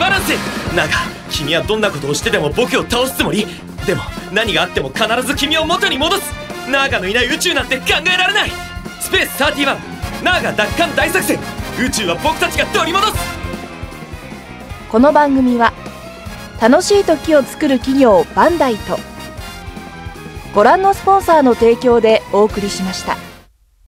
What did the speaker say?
バランスナガ君はどんなことをしてでも僕を倒すつもり。でも何があっても必ず君を元に戻す。ナーガのいない宇宙なんて考えられない。スペース31ナーガ奪還大作戦。宇宙は僕たちが取り戻す。この番組は楽しい時を作る企業バンダイと。ご覧のスポンサーの提供でお送りしました。